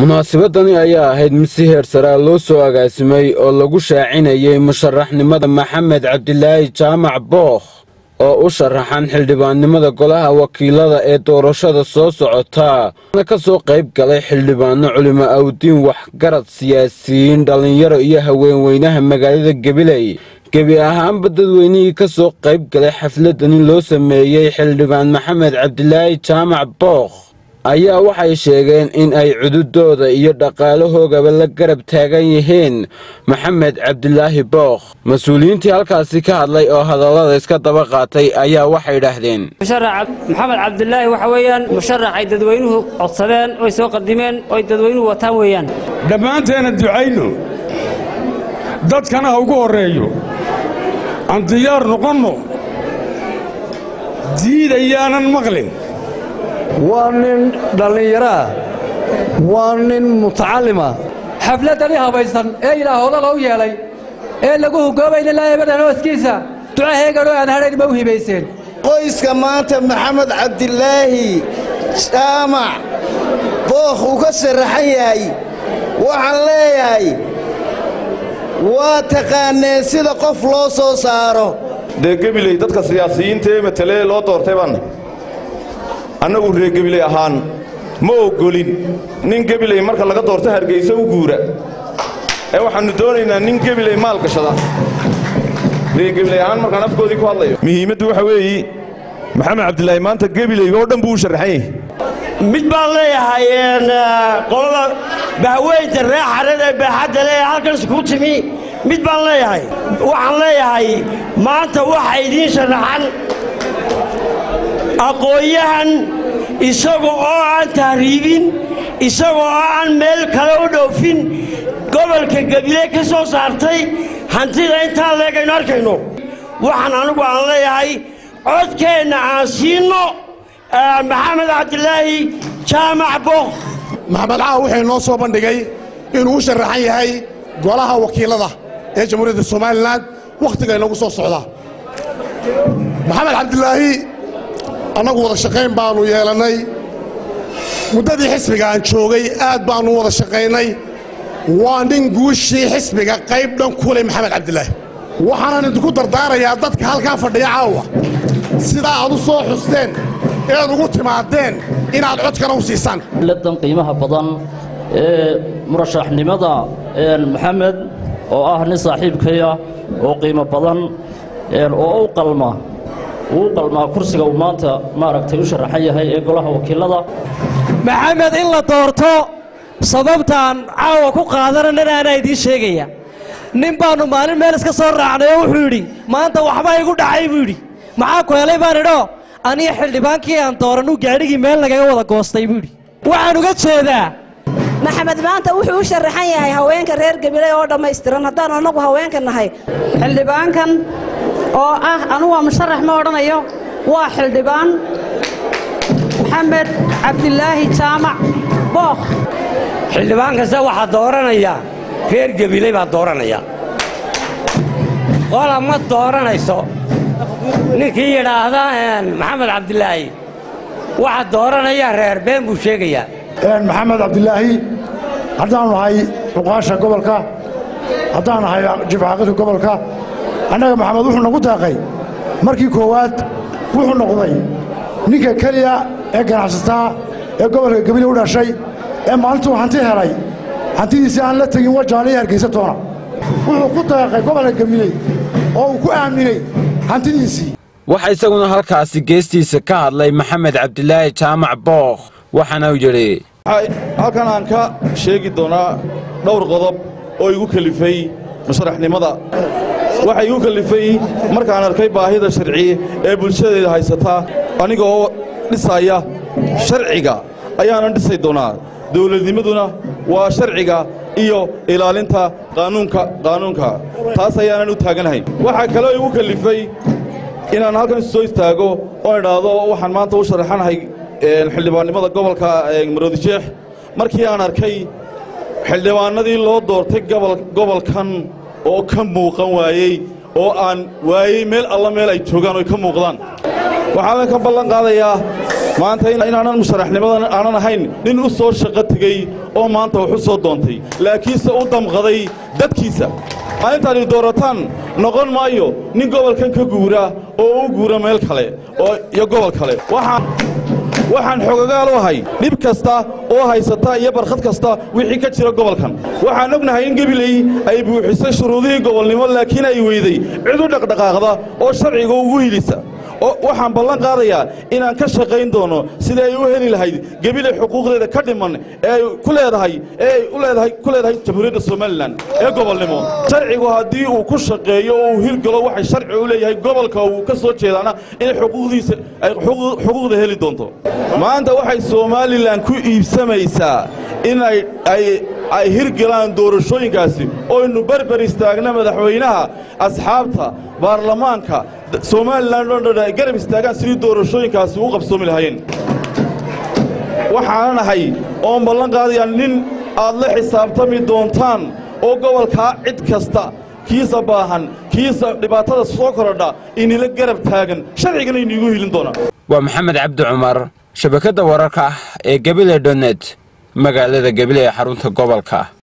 munaasabadani ayaa ahayd mid si heer saraa loo soo agaasimay oo lagu shaacinayay musharaxnimada maxamed cabdilaahi jaamac bookh oo u sharaxan xildhibaannimada golaha wakiilada ee doorashada soo socota. Ka soo qayb galay xildhibaanno culimo awdiin waxgarad siyaasiyiin dhallinyaro iyo haweenweynaha magaalada gabiley gebi ahaanba dadweynihii ka soo qayb galay xafladani loo sameeyey xildhibaan maxamed cabdilaahi jaamac bookh ayaa waxay sheegeen in ay cududooda iyo dhaqaalahoogaba la garab taagan yihiin. Maxamed cabdilaahi bookh mas'uuliyiintii halkaasi ka hadlay oo hadallada iska daba qaatay ayaa waxay idhaahdeen. Musharax maxamed cabdilaahi waxa weeyaan musharax ay dadweynuhu codsadeen oy soo qadimeen oy dadweynuhu wataan weeyaan. Dhammaanteenna ducayno dadkana ha ugu horreeyo. Aan diyaar noqonno diidayaanan maqlin waa nin dhallinyaraah waa nin mutacallima xafladdani habaysan ee ilaahooda lou yeelay ee lagu hogoomayna laayabadan hooskiisa ducaheeganoo aan hadhayn ma u hibayseen. Qoyska maanta maxamed cabdilaahi jaamac bookh uu ka sarraxan yahay waxaan leeyahay waa taqaaneen sida qof loo soo saaro. Dee gebiley dadka siyaasiyiinta ee matalee loo doortay baanna annagu reer gebiley ahaan ma oggolin. Nin gebiley marka laga doorto hargayso u guura. Ee waxaannu doonaynaa nin gebiley maal gashada. Reer gebiley ahaan markaan afkoodii ku hadlayo. Muhiimaddu waxa weeyi maxamed cabdilaahi maanta gebiley oo dhan buu u sharraxan mid baan leeyahay qolada bahweynta ree xareed ee baaxadda lee halkan isku timi mid baan leeyahay. Waxaan leeyahay maanta waxa idiin sharaxan aqoon-yahan isaga oo aan tahriibin isaga oo aan meel kale u dhoofin gobolka gebile ka soo saartay hantida intaa leegaynu arkayno. Waxaan anigu aan leeyahay codkeenna aan siinno maxamed cabdilaahi jaamac bookh maxamed caaw wuxuu inoo soo bandhigay inuu u sharaxan yahay golaha wakiilada ee jamhuuriyadda somalilan wakhtiga inagu soo socda. Maxamed cabdilaahi annagu wada shaqayn baannu yeelannay muddadii xisbiga aan joogay aad baannu wada shaqaynay. Waa nin guushii xisbiga qayb dhan ku leh maxamed cabdilaahi. Waxaanan idinku dardaarayaa dadka halkaa fadhiya caawa. Sidaa aad u soo xusteen ead ugu timaadeen inaad codkana u siisaan. Ladan qiimaha badan ee murashaxnimada maxamed oo ah nin saaxiibkaya oo qiimo badan oo u qalma uu qalmaa kursiga uu maanta maaragtay u sharaxan yahay ee golaha wakiilada. Maxamed in la doorto sababtaan caawa ku qaadanana anaa idiin sheegaya. Nin baannu maalin meel iska soo raacnay oo wuxuu yidhi maanta waxba igu dhacay buu yidhi. Maxaa ku helay? baan idhoo aniga xildhibaankii aan doorannu gaadhigii meel nagaga wada goostay buu yidhi. Waxaan uga jeedaa maxamed maanta wuxuu u sharaxan yahay haweenka reer gabiley oo dhammaystiran. Haddaannu annagu haweenka nahay xildhibaankan oo ah anugu waa musharax ma odhanayo? Waa xildhibaan maxamed cabdilaahi jaamac bookh xildhibaan kasta waxaa dooranaya reer gebiley baa dooranaya. Qola ma dooranayso. Ninkii yidhaahda maxamed cabdilaahi waxaa dooranaya reer been buu sheegayaa maxamed cabdilaahi haddaan nahay cuqaasha gobolka haddaan nahay jifcaaqida gobolka annaga maxamed wuxuu nagu daaqay. Markii koowaad wuxuu noqday ninka keliya ee ganacsataa ee gobolka gebile u dhashay. Ee maalintuu hanti helay. Hantidiisii aan la tegin wajaaliya hargaysa toona. Wuxuu ku daaqay gobolka gebile oo uu ku aaminay hantidiisii waxaa isaguna halkaasi geestiisa ka hadlay maxamed cabdilaahi jaamac bookh waxaana uu yidhi halkan aan ka sheegi doonaa dhowr qodob oo igu kelifay musharaxnimada waxaa igu kelifay markaan arkay baahida sharci ee bulshadeeda haysataa aniga oo dhisaya sharciga. Ayaanan dhisay doonaa. Dawladnimaduna waa sharciga iyo ilaalinta qaanuunka qaanuunka. Taas ayaanan u taaganahay. Waxaa kaloo igu kelifay inaan halkan soo istaago oon idhaahdo waxaan maanta u sharaxanahay xildhibaannimada gobolka maroodijeex markii aan arkay xildhibaannadii loo doortay gobolkan oo ka muuqan waayey oo aan waayey meel alla meel ay joogaan oy ka muuqdaan. Waxaan ka ballan qaadayaa maanta inaanan musharaxnimadan aanan ahayn nin u soo shaqo tegey oo maanta wax u soo doontay. Laakiinse u damqaday dadkiisa. Maalintaad i doorataan noqon maayo nin gobolkan ka guura oo u guura meel kale iyo gobol kale waxaan xogagaal u ahay dhib kasta oo haysata iyo barkhad kasta wixii ka jira gobolkan. Waxaan ognahay in gebiley ay buuxisay shuruudihii gobolnimo laakiin ay weyday cid u dhaqdhaqaaqda oo sharciga ugu hilisa waxaan ballan qaadayaa inaan ka shaqayn doono sida ay u heli lahayd gebile xuquuqdeeda ka dhiman ee ay ku leedahay ee ay u leedahay ku leedahay jamhuuriyadda somalilan ee gobolnimo. Sharcigu haddii uu ku shaqeeyo oo uu hirgalo waxay sharci u leeyahay gobolka uu ka soo jeedaana inay xuquuqdiisa ay xuquuqda heli doonto. Maanta waxay somalilan ku iibsamaysaa in ay ay hirgalaan doorashooyinkaasi. Oynu berber istaagna madaxweynaha asxaabta baarlamaanka somalilan dhan ay garab istaagaan sidii doorashooyinkaasi u qabsoomi lahaayeen. Waxaanan ahay oon ballan qaadayaa nin aad la xisaabtami doontaan oo gobolkaa cid kasta kiisa baahan kiisa dhibaatada soo korodha inila garab taagan. Sharcigana iniigu hilin doonaa. Waa maxamed cabdi cumar shabakadda wararka ee gebile donet magaalada gebile ee xarunta gobolka